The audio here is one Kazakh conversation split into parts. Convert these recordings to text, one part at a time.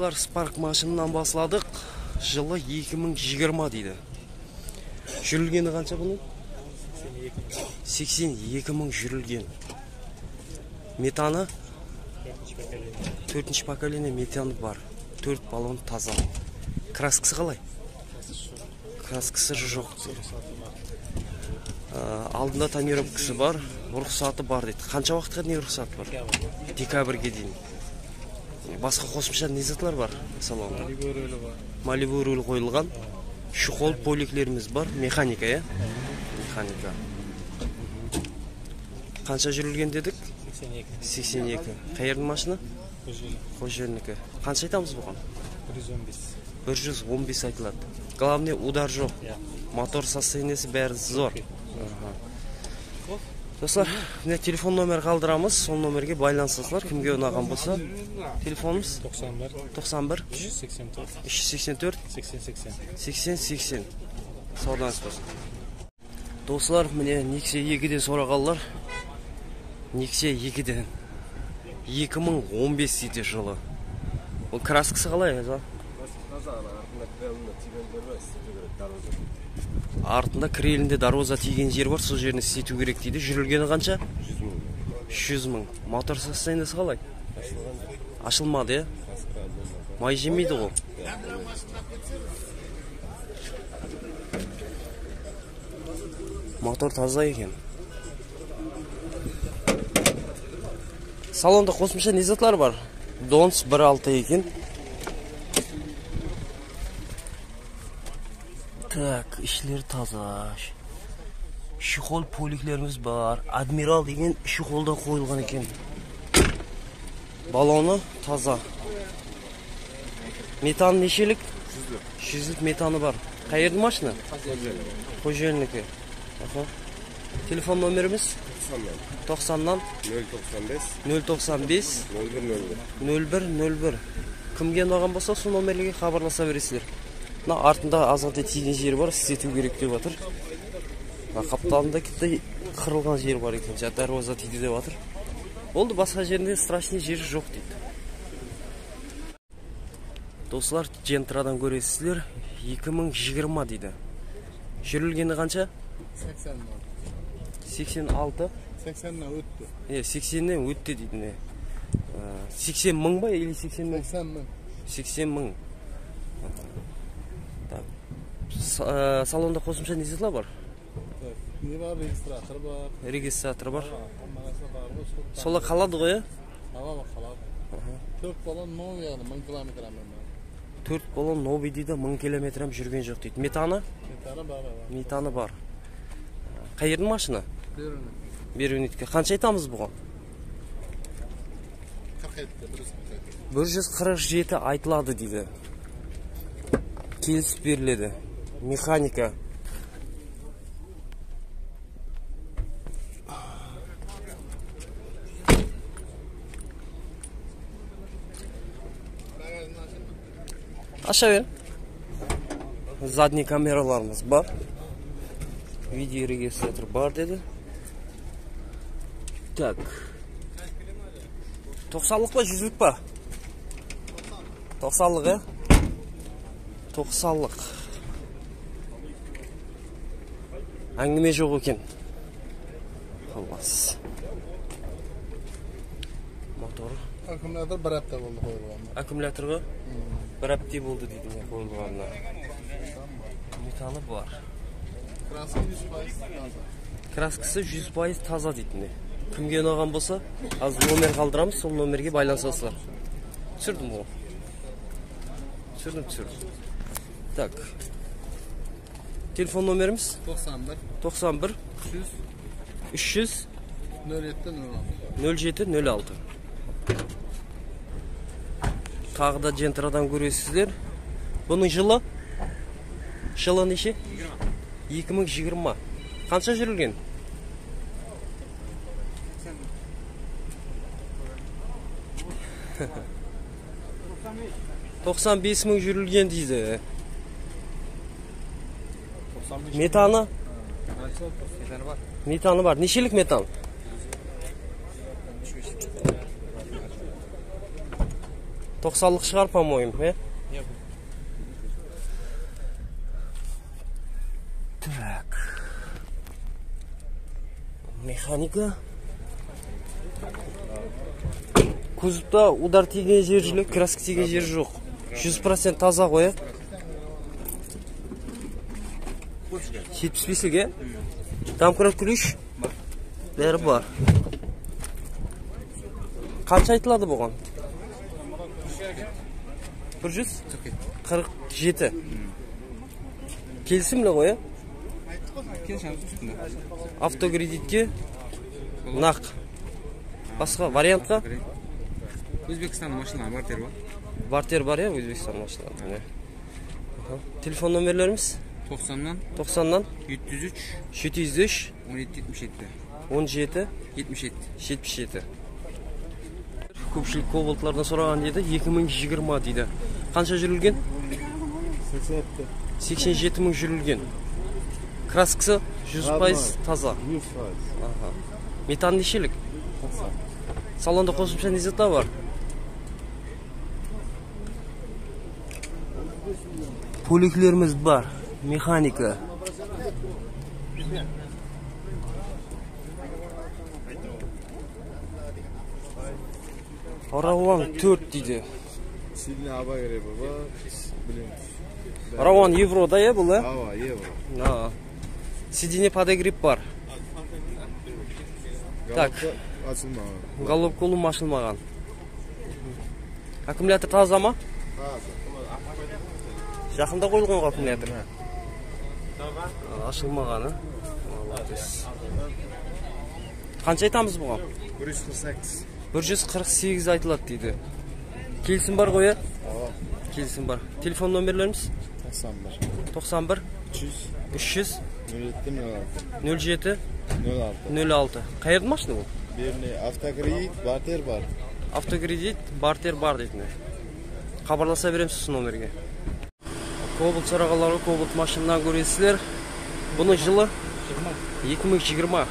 достар спарк машинынан басладық жылы 2020 дейді. Жүрілгені қанша бұның? 82 мың. жүрілген. Метаны? Төртінші поколение метаны бар. Төрт баллон таза. Краскасы қалай? Краскасы жоқ. Ә, алдында тонировкасы бар рұқсаты бар дейді. Қанша уақытқа дейін рұқсат бар? Декабрьге дейін. Басқа қосымша не затлар бар салонда? Малибу руль қойылған. Чехол поликлеріміз бар. Механика иә? Механика. Қанша жүрілген дедік? 82 қайердің машина? Қожелінікі. Қанша айтамыз бұған? 115 айтылады. Главный удар жоқ. Мотор состояниесі бәрі зор. Достар міне телефон номер қалдырамыз. Сол номерге байланысасыздар кімге ұнаған болса. Телефонымыз 91 91 184 384 80 80 80 80 саудаңыз болсын. Достар міне никсе 2-ден сұрағанлар никсе 2-ден 2015 дейді жылы. Ол краскасы қалай артында крелінде дороза тиген жер бар сол жерін істету керек дейді. Жүрілгені қанша? 100 мың. Мотор состояниесі қалай? Ашылмады иә? Май жемейді ғой. Мотор таза екен. Салонда қосымша не затлар бар? Донс 1.6 екен. Так ішлері таза чехол поликлеріміз бар адмирал деген чехолда қойылған екен баллоны таза метан нешелік жүзлік метаны бар қай жердің машина қожелінікі Аха. телефон номеріміз 90-нан 095 095 01 0101 кімге ұнаған болса сол номерге хабарласа бересіздер мына артында азғантай тиген жері бар істету керек деп жатыр мына қапталында кетті қырылған жер бар екен жаңа дороза тиді деп жатыр болды басқа жерінде страшный жері жоқ дейді. Достар джентрадан көресіздер 2020 дейді. Жүрілгені қанша? 80 мың 86 80-нан өтті. Е 80-нен өтті дейді міне Ә, 80 мың ба или 80 мың 80 мың. 80 мың. Ә, салонда қосымша не затла бар не бар регистратор бар. Регистратор бар солар қалады ғой иә ала қалады төрт балон новый яғни мың километрмен төрт баллон новый дейді мың километрам жүрген жоқ дейді. Метаны? Метаны бар метаны бар. Қай жердің машина берунитке қанша айтамыз бұған? Бір жүз қырық жеті айтылады дейді. Келісіп беріледі. Механика. Аша бер задний камераларымыз бар видео регистратор бар деді так. Тоқсанлық па жүзлік па? Тоқсанлық иә тоқсанлық. Әңгіме жоқ екен аллас мотор аккумулятор бір апта болды қойылған аккумуляторға бір апте болды дейді міне қойылғанына метаны бар краскасы жүз пайыз таза дейді міне кімге ұнаған болса қазір номер қалдырамыз сол номерге байланысасыздар түсірдім ғой түсірдім түсірдім так телефон номеріміз тоқсан бір 91 жүз 300 нөл жеті нөл алты 0706 тағы да джентрадан көресіздер бұның жылы жылы неше 2020 қанша жүрілген тоқсан бес мың жүрілген дейді метаны метаны бар нешелік метан тоқсанлық шығар по моему иә так механика кузовта удар тиген жер жоқ краска тиген жер жоқ жүз процент таза ғой иә жетпіс беслік иә домкрат ключ бәрі бар қанша айтылады бұған бір жүз қырық жеті келісімді ғой иә автокредитке нақ басқа вариантқа Өзбекстан машина бартер бар. бартер бар иә өзбекстан Аха. телефон номерлеріміз 90-нан 90-нан 703 703 1777. 17 77. 77 көпшілік кобалтлардан сұраған еді 2020 дейді қанша жүрілген 87 мың жүрілген краскасы 100 пайыз таза Аха. метан нешелік салонда қосымша незата бар көліклеріміз бар механика рауан төрт дейді Сильный абай бар. Блин. рауан еврода иә бұл иә Ава, евро. А. сиденье подогрев бар Так. Açılmağı. головка улым ашылмаған аккумулятор таза ма жақында қойылған ғой аккумулятор А, ашылмаған а молодец қанша айтамыз бұған? 148. бір жүз қырық сегіз айтылады дейді. Келісім бар ғой иә келісім бар. Телефон номерлеріміз? 91. тоқсан бір. 300. үш жүз. 07 нөл жеті. 06. нөл алты. Қайердің машина бұл Birini автокредит, бартер бар. автокредит бартер бар дейтін хабарласа береміз осы номерге. Кобалт сұрағанларға кобалт машинадан көресіздер. Бұның жылы 2020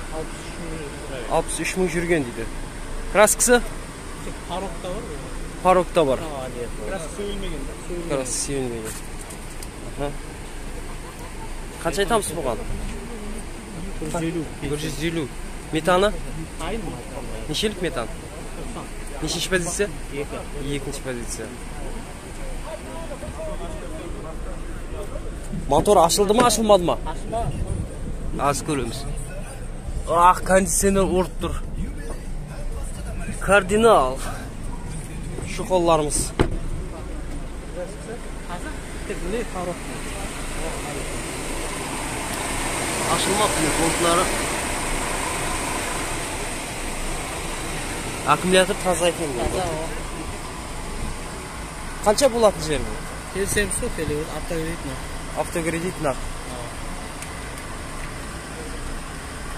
63 мың жүрген дейді. Краскасы? Парокта бар парокта бар. Краска сүйенбеген Аха. қанша айтамыз бұған? 150. 150 метаны? Нешелік метан? Нешінші позиция? Екі. екінші позиция. Мотор ашылды ма ашылмады ма аз көреміз ақ кондиционер ұрып тұр кардинал шұқыларымыз ашылмапты болтлары аккумулятор таза екен бұл. Таза о. қанша болатын жер бұл Келсем сол телевиз автокредит нақ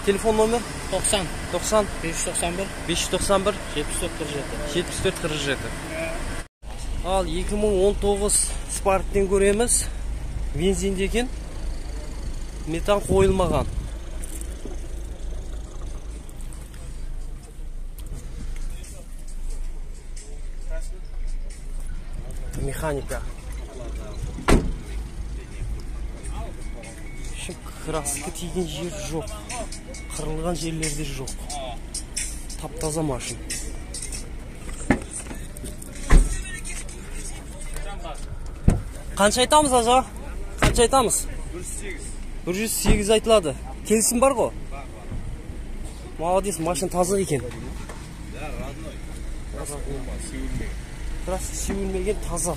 телефон номер? 90 90 591 591 74 47. 74 47 ал 2019 спарктен көреміз. Бензинде екен. Метан қойылмаған. Механика. Şu краска тиген жер жоқ. Қырылған жерлерде жоқ. Тап таза машин қанша айтамыз ажа? Қанша айтамыз? Бір жүз сегіз айтылады. Келісім бар ғой? Молодец машина таза екен. Краска сеуілмеген таза.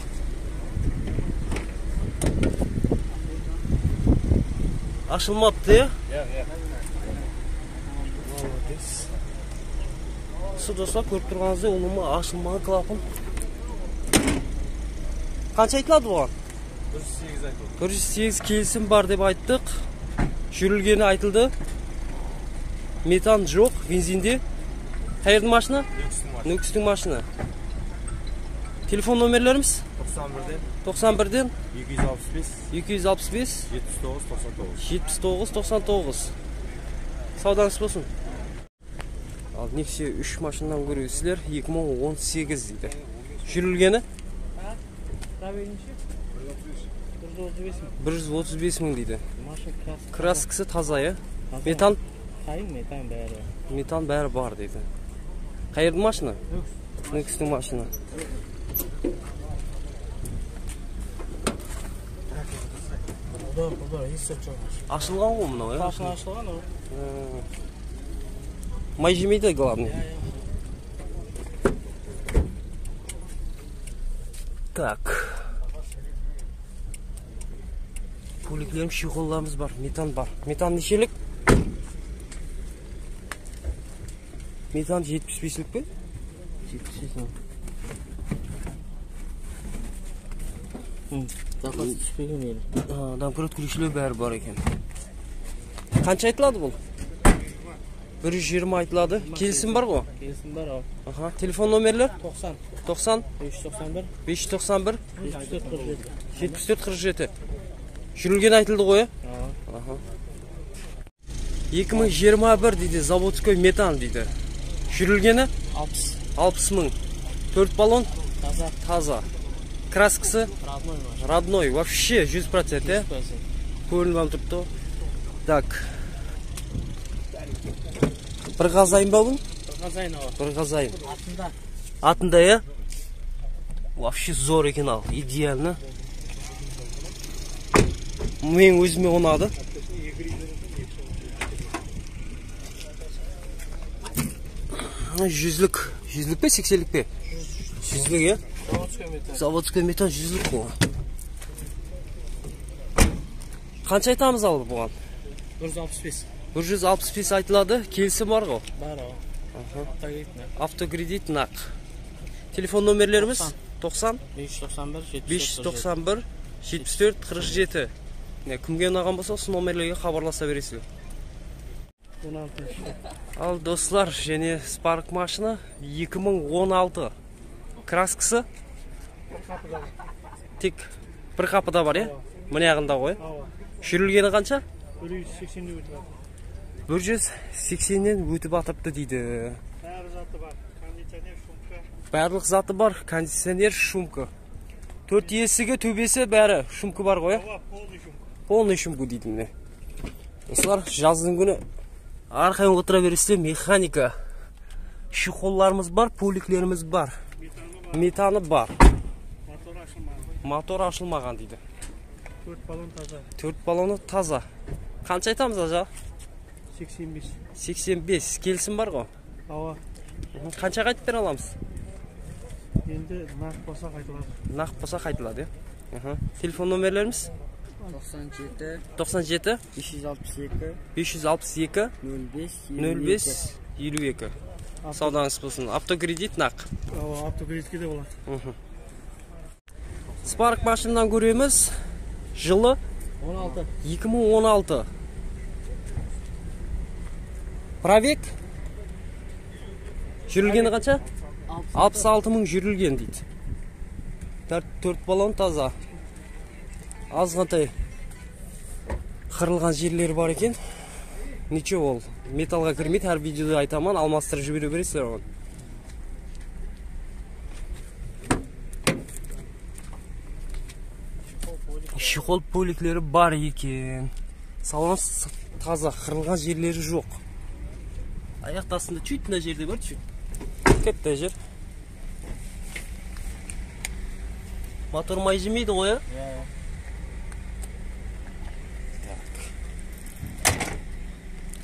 Ашылмапты иә молодец осы достар көріп тұрғаныңыздай ұлыма ашылмаған клапан қанша айтылады бұған Bir yüz sekiz aytып бір жүз сегіз келісім бар деп айттық жүрілгені айтылды метан жоқ бензинде қайердің машина нүкістің машина телефон номерлеріміз тоқсан бірден тоқсан бірден екі жүз алпыс бес екі жүз алпыс бес жетпіс тоғыз тоқсан тоғыз жетпіс тоғыз тоқсан тоғыз саудаңыз болсын ал нексия үш машинадан көресіздер екі мың он сегіз дейді жүрілгені? Бір жүз отыз бес мың. бір жүз отыз бес мың дейді краскасы таза иә метан Қайын метан бәрі. метан бәрі бар дейді қайердің машина нүкістің машина Құдар, құдар, есі жоқ. ашылған ғой мынау иә ашылған ол. Э, май жемейді главный так. Пуликлерім чехолдарымыз бар метан бар. Метан нешелік метан жетпіс беслік пе? Жетпіс бес Запас түспеген. А, домкрат күрішілер бәрі бар екен қанша айтылады бұл бір жүз жиырма айтылады келісім бар ғой Келісім бар аха телефон номерлер 90, 90 591, 591 74, 47. 74 47 жүрілген айтылды ғой иә аха 2021 дейді заводской метан дейді жүрілгені 60. 60 мың төрт баллон Таза. таза краскасы Родной родной вообще 100 процент иә көрініп алып тұрыпты ғой. Так. Бір қазайын ба бұл? Қазайын бір қазайын. Артында. атында иә? Вообще зор екен ал идеально. Мен өзіме ұнады. Жүзлік жүзлік пе сексенлік пе? Жүзлік иә? Заводской метан. заводской метан жүзлік қой қанша айтамыз ал бұған 165. бір жүз алпыс бес айтылады келісім бар ғой Бар ау. Автокредит нақ телефон номерлеріміз тоқсан. 591, 591 74 47 не кімге ұнаған болса осы номерлерге хабарласа бересіздер 16. ал достар және спарк машина 2016 краскасы? Тек бір қапыда бар иә? Мына жағында ғой. Ау. жүрілгені қанша? 180 өтіп бар. 180-нен өтіп атыпты дейді. Бәрі заты бар. Кондиционер, шумка. барлық заты бар. Кондиционер шумка. Төрт есігі төбесі бәрі шумка бар ғой иә полный шумка. полный шумка дейді міне. Осылар жаздың күні арқайын отыра бересіздер. Механика. Чехолларымыз бар пуликлеріміз бар. Метаны бар. Мотор ашылмаған дейді. 4 баллон таза. төрт баллоны таза. Қанша айтамыз ажа? 85. 85 келісім бар ғой. Мхм. қаншаға айтып бере аламыз? Енді нақ болса қайтылады. нақ болса қайтылады иә? Телефон номерлеріміз 97, 97 562, 562 05, 05 52 саудаңыз болсын. Автокредит нақ? Ава, автокредитке де болады. Спарк машинадан көреміз жылы 16. 2016 пробег жүрілгені қанша 66 мың жүрілген дейді төрт, баллон таза азғантай қырылған жерлері бар екен ничего ол металлға кірмейді әр видеода айтамын алмастырып жібере бересіздер оған чехол поликлері бар екен. Салон таза қырылған жерлері жоқ. Аяқ астында чуть мына жерде бар чуть. Кітті жер. Мотор май жемейді ғой иә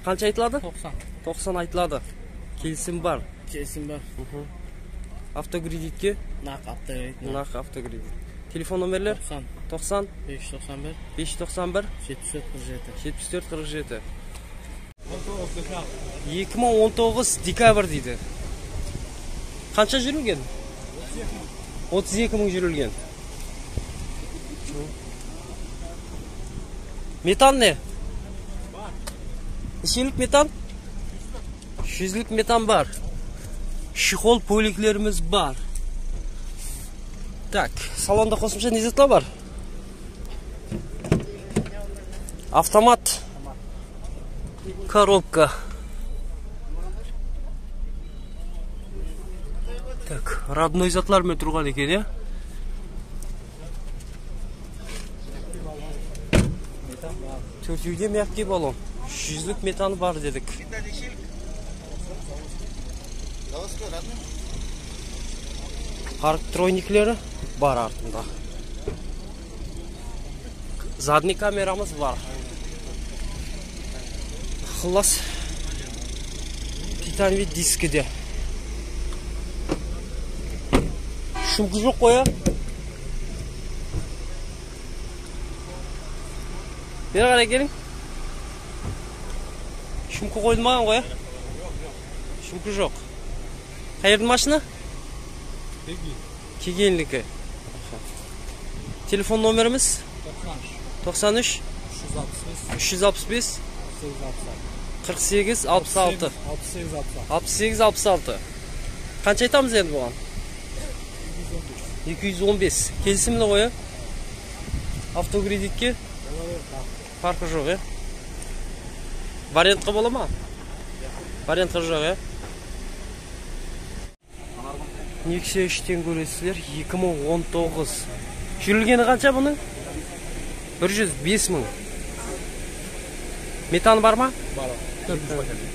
қанша айтылады? 90. 90 айтылады. Келісім бар. Келісім бар. автокредитке? Нақ автокредит. нақ автокредит. Телефон номерлер 90, 90 591, 591 74, 47. 74 47 2019 декабрь дейді қанша жүрілген 32 мың жүрілген метан не нешелік метан жүзлік метан бар чехол бөліклеріміз бар так салонда қосымша не бар? Автомат. Коробка. Так родной затлармен тұрған екен иә? Төртеуде мягкий баллон жүзлік метаны бар дедік. Парк тройниклері бар артында. Задний камерамыз бар. Ықылас титановый дискіде шумкі жоқ қой бері қарай келің шумкі қойылмаған ғой шумкі жоқ. Қай жердің машина? Кегенлікі телефон номеріміз 93 365 48 66 68 66 қанша айтамыз енді бұған 215 келісімді ғой автокредитке паркі жоқ иә вариантқа бола ма вариантқа жоқ иә нексия үштен көресіздер 2019 жүрілгені қанша бұның? 105 мың. Метаны бар ма? Бар.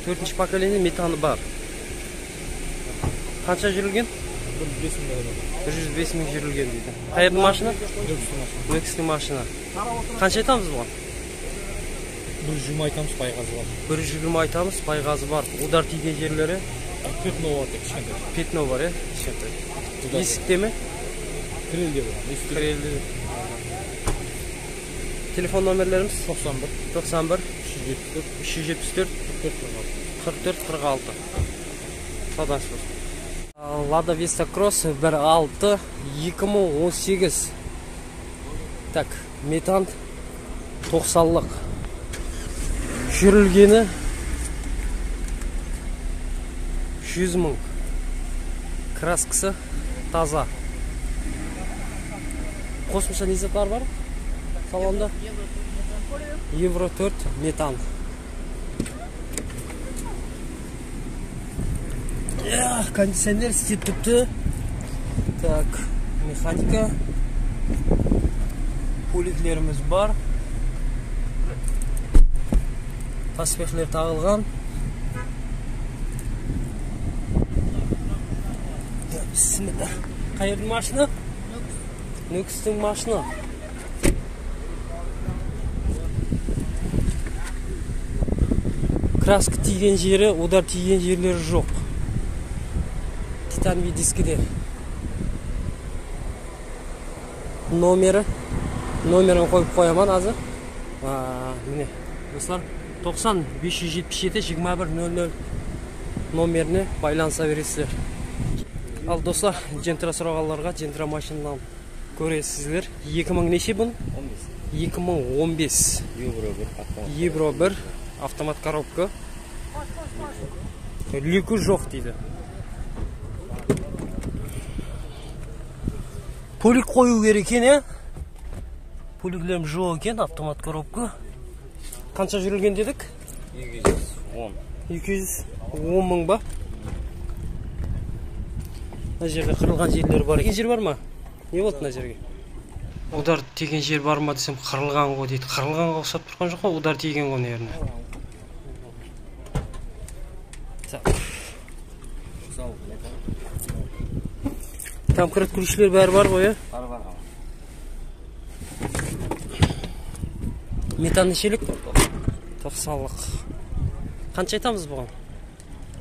Төртінші поколение. Метаны бар. Қанша жүрілген? бір бес мың доллар 105 мың жүрілген дейді. Қай жердің машина. Мексиктің машина. Қанша айтамыз бұған? Бір жиырма айтамыз байғазы бар. Бір жүз жиырма айтамыз байғазы бар. Удар тиген жерлері? Төрт нол бар тек кішкентай пятно бар иә кішкентай есікте ме кірелде бар кірелі телефон номерлеріміз тоқсан бір 91 үш жүз жетпіс төрт 374 төрт қырық алты 44 46 саудаңыз болсын лада веста кросс 1.6 2018 так метан 90лық жүрілгені 100 мың краскасы таза. Қосымша не заттар бар салонда? Евро 4 метан. Кондиционер істеп тіпті так механика. Пуликлеріміз бар. Таспехлер тағылған. Бісміллә қай жердің машина нүкістің машина краска тиген жері удар тиген жерлері жоқ титановый дискіде номері номерін қойып қоямын азыр міне достар 90 577 2100 номеріне байланыса бересіздер ал достар жентра сұрағанларға жентра машинадан көресіздер. 2000 неше бұн? 2015 евро 1 автомат коробка. Люкі жоқ дейді. Пулик қою керек екен иә пуликлерім жоқ екен автомат коробка. Қанша жүрілген дедік? 210 мың ба? Мына жерде қырылған жерлер бар. Екен жер бар ма? Не болды мына жерге? Удар тиген жер бар ма десем қырылған ғой дейді. Қырылғанға ұқсап тұрған жоқ қой удар тиген ғой наверное. Так домкрат күрішілер бәрі бар ғой иә метан нешелік? Тоқсанлық. Қанша айтамыз бұған?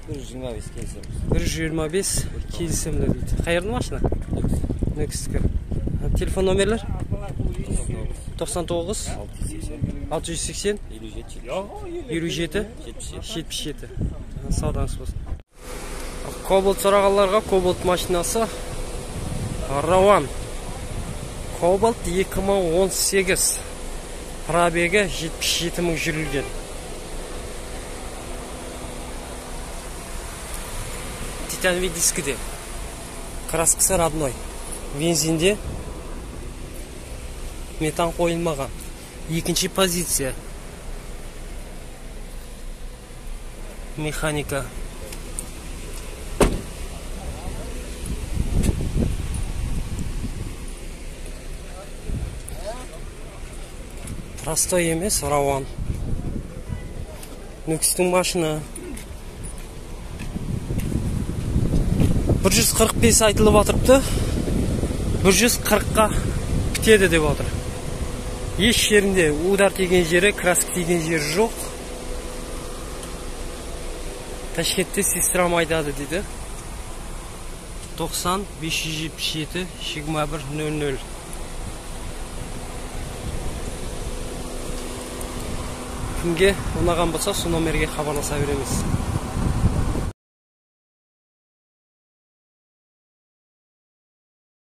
Бір жиырма бес келісеміз бір жүз жиырма бес келісімді дейді қай жердің машина нүкістікі телефон номерлер тоқсан тоғыз алты жүз сексен елу жеті елу жеті жетпіс жеті жетпіс жеті саудаңыз болсын кобальт сұрағанларға кобальт машинасы рауан кобальт 2018 пробегі 77 мың жүрілген титановый дискіде краскасы родной бензинде метан қойылмаған. Екінші позиция. Механика. Простой емес рауан. Нүкістің машина. Бір жүз қырық бес айтылып жатырыпты бір жүз қырыққа бітеді деп отыр. Еш жерінде удар тиген жері краска тиген жері жоқ. Ташкентте сестрам айтады дейді. 90 577 21 00 кімге ұнаған болса сол номерге хабарласа береміз.